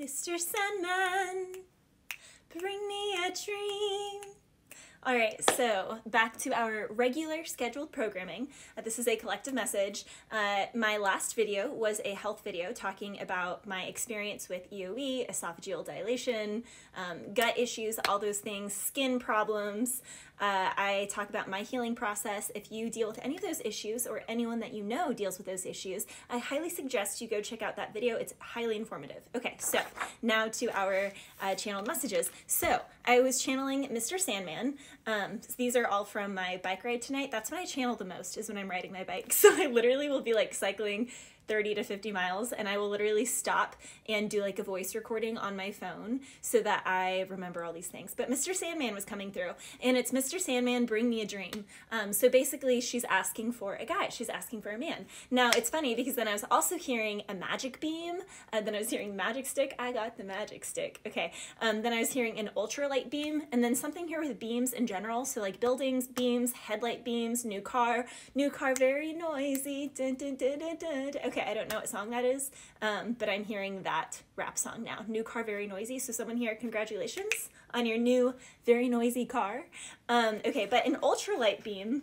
Mr. Sandman, bring me a dream. All right, so back to our regular scheduled programming. Uh, this is a collective message. Uh, my last video was a health video talking about my experience with EOE, esophageal dilation, um, gut issues, all those things, skin problems. Uh, I talk about my healing process. If you deal with any of those issues or anyone that you know deals with those issues, I highly suggest you go check out that video. It's highly informative. Okay, so now to our uh, channeled messages. So I was channeling Mr. Sandman. Um, these are all from my bike ride tonight. That's when I channel the most is when I'm riding my bike. So I literally will be like cycling 30 to 50 miles and I will literally stop and do like a voice recording on my phone so that I remember all these things. But Mr. Sandman was coming through and it's Mr. Sandman, bring me a dream. Um, so basically, she's asking for a guy, she's asking for a man. Now, it's funny because then I was also hearing a magic beam, and then I was hearing magic stick. I got the magic stick. Okay. Um, then I was hearing an ultralight beam, and then something here with beams in general. So, like buildings, beams, headlight beams, new car, new car, very noisy. Dun, dun, dun. Okay okay, I don't know what song that is, um, but I'm hearing that rap song now. New car, very noisy. So someone here, congratulations on your new, very noisy car. Um, okay, but an ultralight beam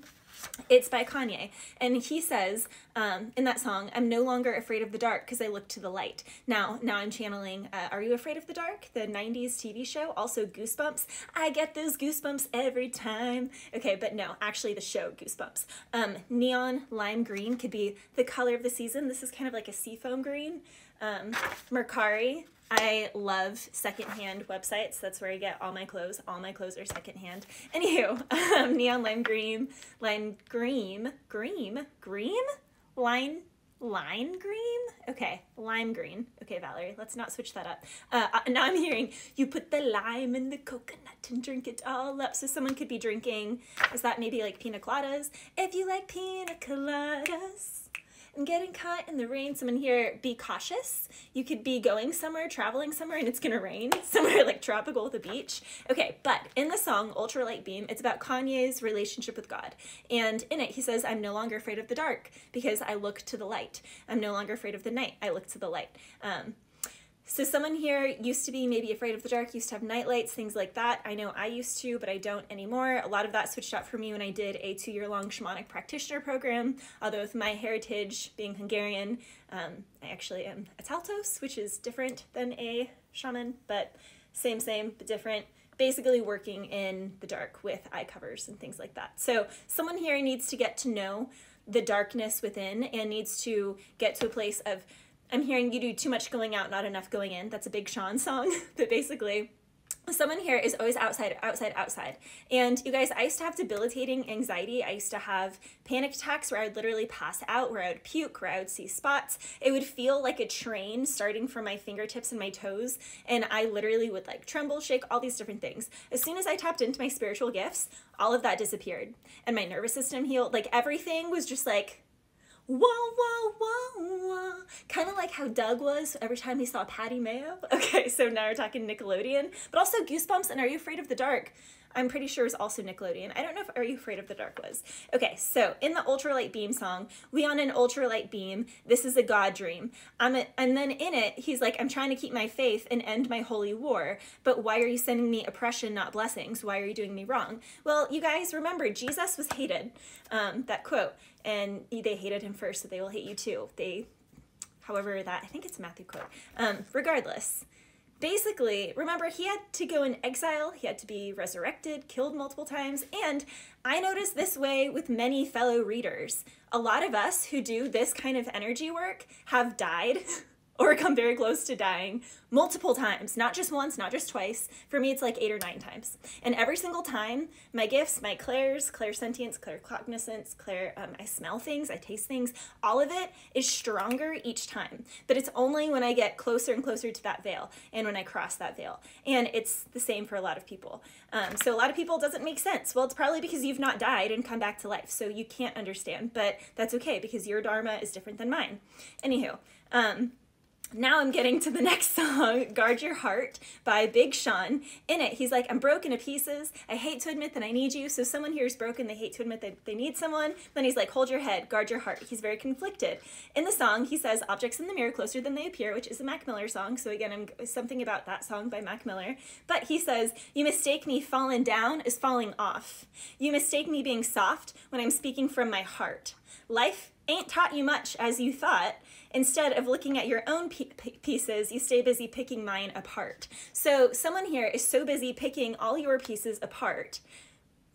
it's by Kanye, and he says um, in that song, "I'm no longer afraid of the dark because I look to the light." Now, now I'm channeling uh, "Are You Afraid of the Dark?" the '90s TV show, also Goosebumps. I get those goosebumps every time. Okay, but no, actually the show Goosebumps. Um, neon lime green could be the color of the season. This is kind of like a seafoam green. Um, Mercari I love secondhand websites. That's where I get all my clothes. All my clothes are secondhand. Anywho, um, neon lime green, lime green, green, green, line, lime green. Okay, lime green. Okay, Valerie, let's not switch that up. Uh, uh, now I'm hearing you put the lime in the coconut and drink it all up. So someone could be drinking. Is that maybe like pina coladas? If you like pina coladas getting caught in the rain. Someone here, be cautious. You could be going somewhere, traveling somewhere, and it's gonna rain, somewhere like tropical with a beach. Okay, but in the song Ultralight Beam, it's about Kanye's relationship with God. And in it, he says, I'm no longer afraid of the dark because I look to the light. I'm no longer afraid of the night. I look to the light. Um, so someone here used to be maybe afraid of the dark, used to have night lights, things like that. I know I used to, but I don't anymore. A lot of that switched out for me when I did a two-year-long shamanic practitioner program. Although with my heritage being Hungarian, um, I actually am a Taltos, which is different than a shaman, but same, same, but different basically working in the dark with eye covers and things like that. So someone here needs to get to know the darkness within and needs to get to a place of I'm hearing you do too much going out, not enough going in. That's a Big Sean song. but basically, someone here is always outside, outside, outside. And you guys, I used to have debilitating anxiety. I used to have panic attacks where I would literally pass out, where I would puke, where I would see spots. It would feel like a train starting from my fingertips and my toes. And I literally would like tremble, shake, all these different things. As soon as I tapped into my spiritual gifts, all of that disappeared. And my nervous system healed. Like everything was just like whoa, whoa, whoa. Kind of like how Doug was every time he saw Patty Mayo. Okay, so now we're talking Nickelodeon, but also Goosebumps and Are You Afraid of the Dark? I'm pretty sure is also Nickelodeon. I don't know if Are You Afraid of the Dark was. Okay, so in the ultralight beam song, we on an ultralight beam, this is a God dream. I'm a, and then in it, he's like, I'm trying to keep my faith and end my holy war, but why are you sending me oppression, not blessings? Why are you doing me wrong? Well, you guys remember, Jesus was hated, um, that quote, and they hated him first, so they will hate you too. They, however, that, I think it's Matthew quote. Um, regardless, basically, remember, he had to go in exile, he had to be resurrected, killed multiple times, and I noticed this way with many fellow readers. A lot of us who do this kind of energy work have died. or come very close to dying multiple times, not just once, not just twice. For me, it's like eight or nine times. And every single time, my gifts, my clairs, clairsentience, claircognizance, clair, um, I smell things, I taste things, all of it is stronger each time. But it's only when I get closer and closer to that veil and when I cross that veil. And it's the same for a lot of people. Um, so a lot of people doesn't make sense. Well, it's probably because you've not died and come back to life. So you can't understand, but that's okay because your dharma is different than mine. Anywho, um, now I'm getting to the next song, Guard Your Heart by Big Sean. In it, he's like, I'm broken to pieces. I hate to admit that I need you. So someone here is broken. They hate to admit that they need someone. Then he's like, hold your head, guard your heart. He's very conflicted. In the song, he says, objects in the mirror closer than they appear, which is a Mac Miller song. So again, I'm something about that song by Mac Miller. But he says, you mistake me falling down is falling off. You mistake me being soft when I'm speaking from my heart. Life ain't taught you much as you thought. Instead of looking at your own pieces, you stay busy picking mine apart. So someone here is so busy picking all your pieces apart.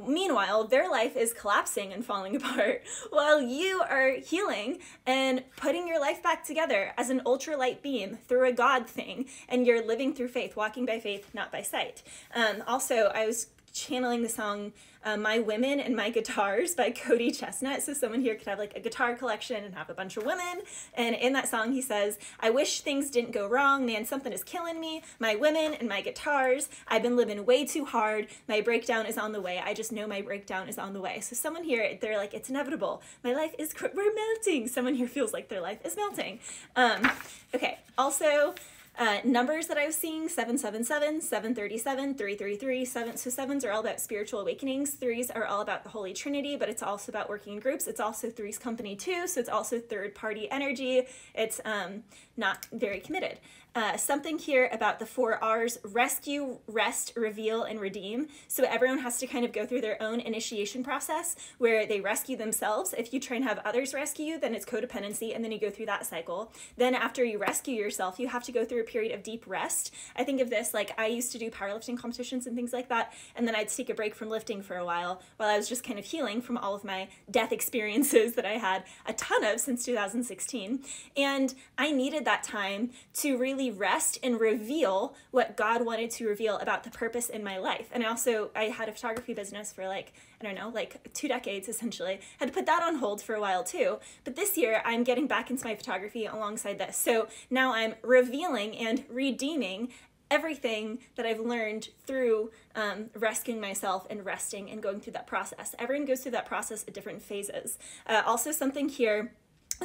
Meanwhile, their life is collapsing and falling apart while you are healing and putting your life back together as an ultralight beam through a God thing, and you're living through faith, walking by faith, not by sight. Um, also, I was channeling the song uh, My Women and My Guitars by Cody ChesnuTT. So someone here could have like a guitar collection and have a bunch of women. And in that song, he says, I wish things didn't go wrong. Man, something is killing me. My women and my guitars. I've been living way too hard. My breakdown is on the way. I just know my breakdown is on the way. So someone here, they're like, it's inevitable. My life is, we're melting. Someone here feels like their life is melting. Um, okay, also, uh, numbers that I was seeing 777, 737, 333, 7. So sevens are all about spiritual awakenings. Threes are all about the Holy Trinity, but it's also about working in groups. It's also threes company too. So it's also third party energy. It's um, not very committed. Uh, something here about the four R's rescue, rest, reveal, and redeem. So everyone has to kind of go through their own initiation process where they rescue themselves. If you try and have others rescue you, then it's codependency, and then you go through that cycle. Then after you rescue yourself, you have to go through a period of deep rest. I think of this like I used to do powerlifting competitions and things like that, and then I'd take a break from lifting for a while while I was just kind of healing from all of my death experiences that I had a ton of since 2016. And I needed that time to really really rest and reveal what God wanted to reveal about the purpose in my life. And I also, I had a photography business for like, I don't know, like two decades essentially. Had to put that on hold for a while too. But this year, I'm getting back into my photography alongside this. So now I'm revealing and redeeming everything that I've learned through um, rescuing myself and resting and going through that process. Everyone goes through that process at different phases. Uh, also, something here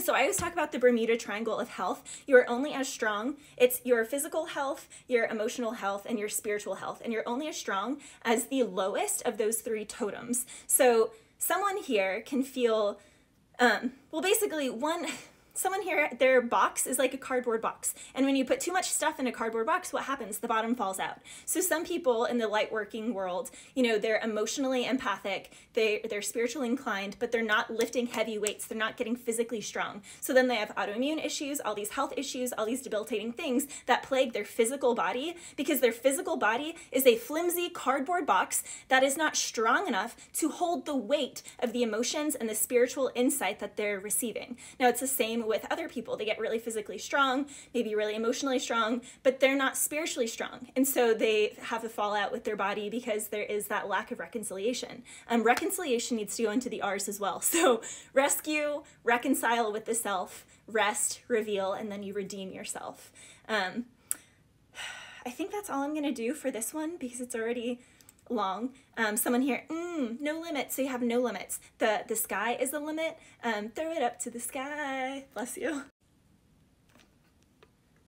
so I always talk about the Bermuda Triangle of health. You are only as strong. It's your physical health, your emotional health, and your spiritual health. And you're only as strong as the lowest of those three totems. So someone here can feel, um, well, basically one someone here, their box is like a cardboard box. And when you put too much stuff in a cardboard box, what happens? The bottom falls out. So some people in the light working world, you know, they're emotionally empathic, they, they're spiritually inclined, but they're not lifting heavy weights. They're not getting physically strong. So then they have autoimmune issues, all these health issues, all these debilitating things that plague their physical body because their physical body is a flimsy cardboard box that is not strong enough to hold the weight of the emotions and the spiritual insight that they're receiving. Now, it's the same with other people. They get really physically strong, maybe really emotionally strong, but they're not spiritually strong. And so they have a fallout with their body because there is that lack of reconciliation. Um, reconciliation needs to go into the R's as well. So rescue, reconcile with the self, rest, reveal, and then you redeem yourself. Um, I think that's all I'm going to do for this one because it's already long. Um, someone here, mm, no limits. So you have no limits. The the sky is the limit. Um, throw it up to the sky. Bless you.